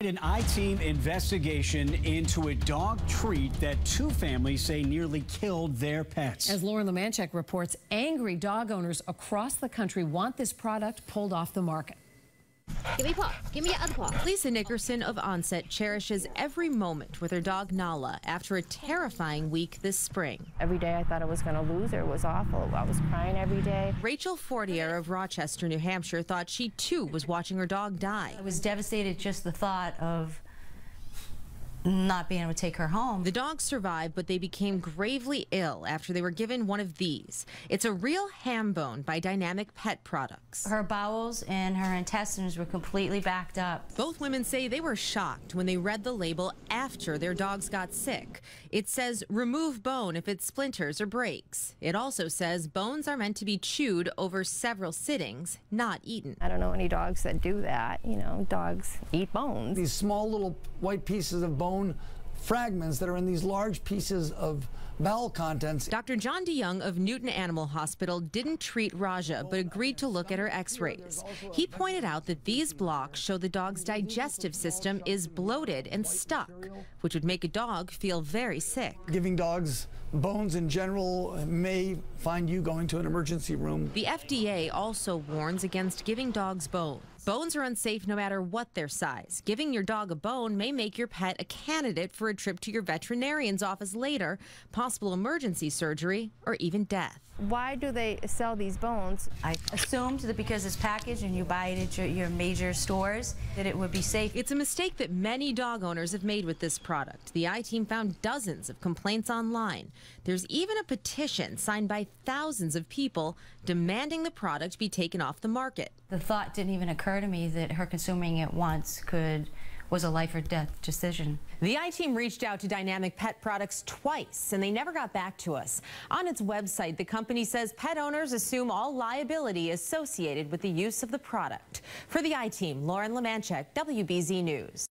An I-team investigation into a dog treat that two families say nearly killed their pets. As Lauren Leamanczyk reports, angry dog owners across the country want this product pulled off the market. Give me a paw. Give me your other paw. Lisa Nickerson of Onset cherishes every moment with her dog Nala after a terrifying week this spring. Every day I thought I was going to lose her. It was awful. I was crying every day. Rachel Fortier of Rochester, New Hampshire thought she too was watching her dog die. I was devastated just the thought of not being able to take her home. The dogs survived, but they became gravely ill after they were given one of these. It's a real ham bone by Dynamic Pet Products. Her bowels and her intestines were completely backed up. Both women say they were shocked when they read the label after their dogs got sick. It says remove bone if it splinters or breaks. It also says bones are meant to be chewed over several sittings, not eaten. I don't know any dogs that do that. You know, dogs eat bones. These small little white pieces of bone bone fragments that are in these large pieces of bowel contents. Dr. John DeYoung of Newton Animal Hospital didn't treat Raja, but agreed to look at her x-rays. He pointed out that these blocks show the dog's digestive system is bloated and stuck, which would make a dog feel very sick. Giving dogs bones in general may find you going to an emergency room. The FDA also warns against giving dogs bones. Bones are unsafe no matter what their size. Giving your dog a bone may make your pet a candidate for a trip to your veterinarian's office later, possible emergency surgery, or even death. Why do they sell these bones? I assumed that because it's packaged and you buy it at your, your major stores, that it would be safe. It's a mistake that many dog owners have made with this product. The I-Team found dozens of complaints online. There's even a petition signed by thousands of people demanding the product be taken off the market. The thought didn't even occur to me that her consuming it once could was a life or death decision. The I-Team reached out to Dynamic Pet Products twice, and they never got back to us. On its website, the company says pet owners assume all liability associated with the use of the product. For the I-Team, Lauren Leamanczyk, WBZ News.